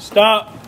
Stop.